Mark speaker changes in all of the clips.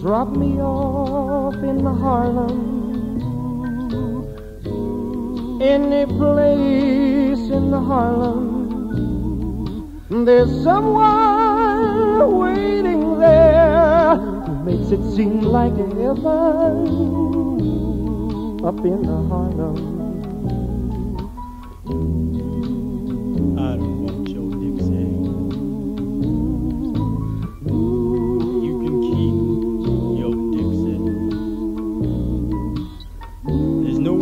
Speaker 1: Drop me off in Harlem, any place in Harlem. There's someone waiting there who makes it seem like heaven up in Harlem.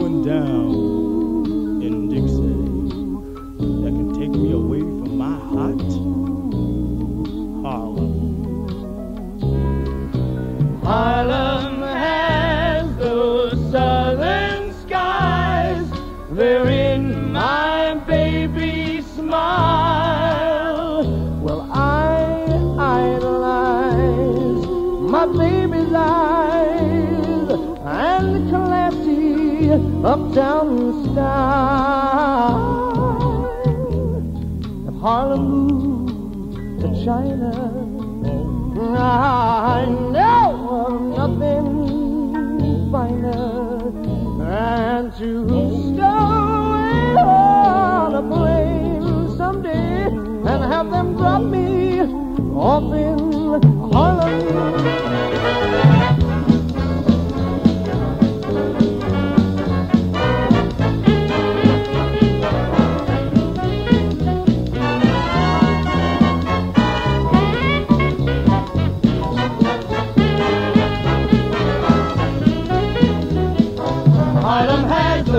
Speaker 2: One down in Dixie that can take me away from my hot Harlem.
Speaker 1: Harlem has those southern skies. They're in my baby's smile. Well, I idolize my baby's eyes classy uptown style. If Harlem to China. I know of nothing finer than to stow away on a plane someday and have them drop me off in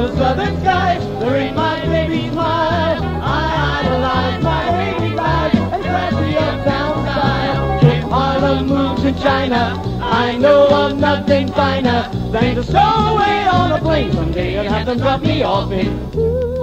Speaker 1: the southern skies, they're in my baby's mind. I idolize my baby's eyes and classy uptown style. If Harlem moves to China, I know of nothing finer than to stow away on a plane someday and have them drop me off in.